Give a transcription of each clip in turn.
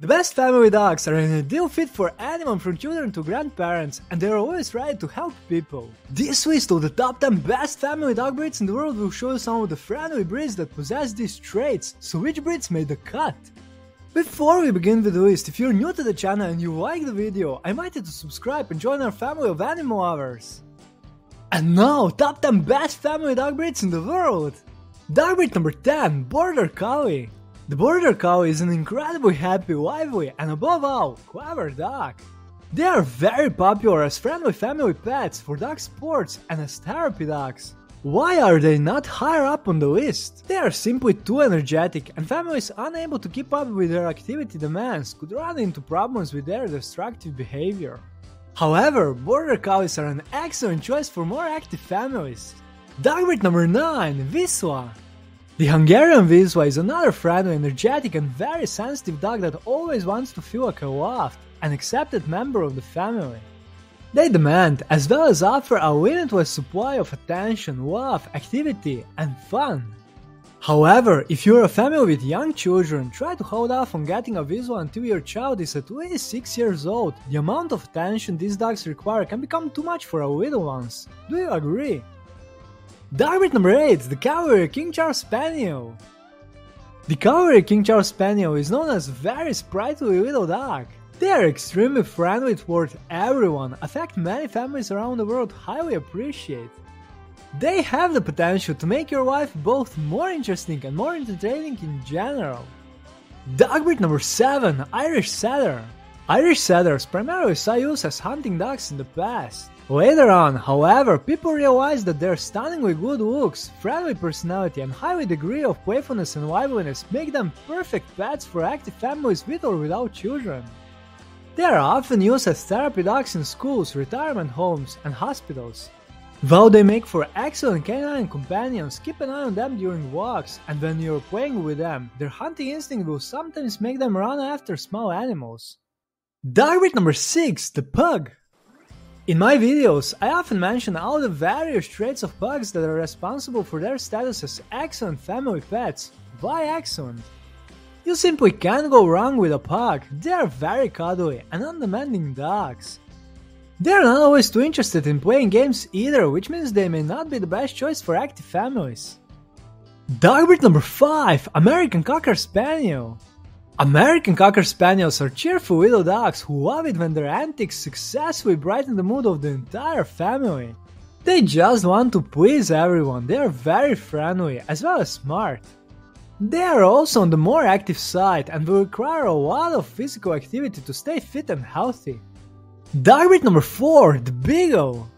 The best family dogs are an ideal fit for anyone from children to grandparents, and they are always ready to help people. This list of the top 10 best family dog breeds in the world will show you some of the friendly breeds that possess these traits, so which breeds made the cut? Before we begin with the list, if you're new to the channel and you like the video, I invite you to subscribe and join our family of animal lovers. And now, top 10 best family dog breeds in the world! Dog breed number 10, Border Collie. The Border Collie is an incredibly happy, lively, and above all, clever dog. They are very popular as friendly family pets for dog sports and as therapy dogs. Why are they not higher up on the list? They are simply too energetic, and families unable to keep up with their activity demands could run into problems with their destructive behavior. However, Border Collies are an excellent choice for more active families. Dog breed number 9, Vizsla. The Hungarian Vizsla is another friendly, energetic and very sensitive dog that always wants to feel like a loved and accepted member of the family. They demand, as well as offer a limitless supply of attention, love, activity, and fun. However, if you're a family with young children, try to hold off on getting a Vizsla until your child is at least 6 years old. The amount of attention these dogs require can become too much for our little ones. Do you agree? Dog breed number 8, the Cavalier King Charles Spaniel. The Cavalier King Charles Spaniel is known as very sprightly little dog. They are extremely friendly toward everyone, a fact many families around the world highly appreciate. They have the potential to make your life both more interesting and more entertaining in general. Dog breed number 7, Irish Setter. Irish Setters primarily saw use as hunting dogs in the past. Later on, however, people realized that their stunningly good looks, friendly personality, and high degree of playfulness and liveliness make them perfect pets for active families with or without children. They are often used as therapy dogs in schools, retirement homes, and hospitals. Though they make for excellent canine companions, keep an eye on them during walks, and when you're playing with them, their hunting instinct will sometimes make them run after small animals. Dog breed number 6, the Pug. In my videos, I often mention all the various traits of pugs that are responsible for their status as excellent family pets. Why excellent? You simply can't go wrong with a pug, they are very cuddly and undemanding dogs. They are not always too interested in playing games either, which means they may not be the best choice for active families. Dog breed number 5 American Cocker Spaniel. American Cocker Spaniels are cheerful little dogs who love it when their antics successfully brighten the mood of the entire family. They just want to please everyone, they are very friendly as well as smart. They are also on the more active side and will require a lot of physical activity to stay fit and healthy. Dog breed number 4, the Beagle.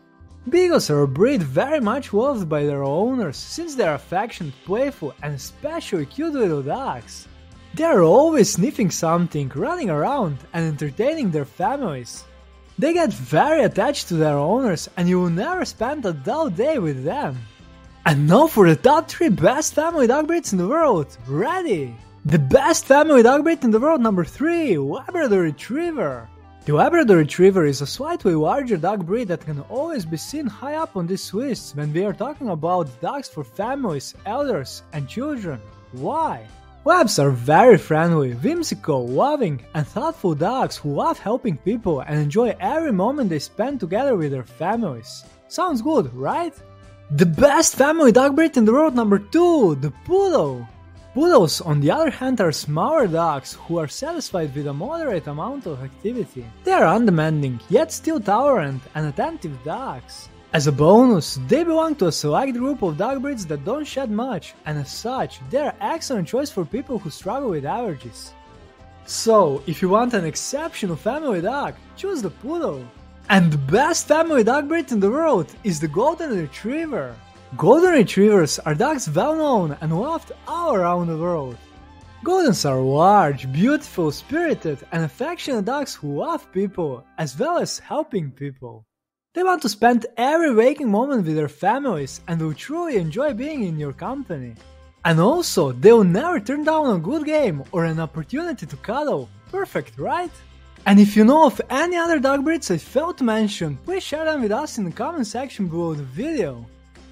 Beagles are a breed very much loved by their owners since they are affectionate, playful, and especially cute little dogs. They are always sniffing something, running around, and entertaining their families. They get very attached to their owners, and you will never spend a dull day with them. And now for the top 3 best family dog breeds in the world. Ready? The best family dog breed in the world number 3 Labrador Retriever. The Labrador Retriever is a slightly larger dog breed that can always be seen high up on these lists when we are talking about dogs for families, elders, and children. Why? Labs are very friendly, whimsical, loving, and thoughtful dogs who love helping people and enjoy every moment they spend together with their families. Sounds good, right? The best family dog breed in the world number 2, the Poodle. Poodles, on the other hand, are smaller dogs who are satisfied with a moderate amount of activity. They are undemanding, yet still tolerant and attentive dogs. As a bonus, they belong to a select group of dog breeds that don't shed much, and as such, they're an excellent choice for people who struggle with allergies. So, if you want an exceptional family dog, choose the Poodle. And the best family dog breed in the world is the Golden Retriever. Golden Retrievers are dogs well known and loved all around the world. Goldens are large, beautiful, spirited, and affectionate dogs who love people, as well as helping people. They want to spend every waking moment with their families and will truly enjoy being in your company. And also, they will never turn down a good game or an opportunity to cuddle. Perfect, right? And if you know of any other dog breeds I failed to mention, please share them with us in the comment section below the video.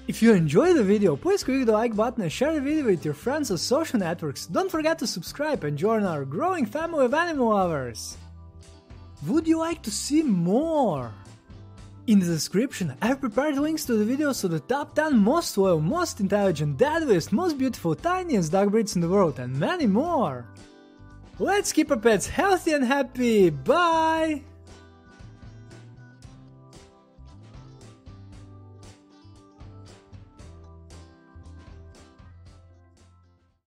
If you enjoyed the video, please click the like button and share the video with your friends on social networks. Don't forget to subscribe and join our growing family of animal lovers. Would you like to see more? In the description, I've prepared links to the videos of the top 10 most loyal, most intelligent, deadliest, most beautiful, tiniest dog breeds in the world, and many more. Let's keep our pets healthy and happy. Bye!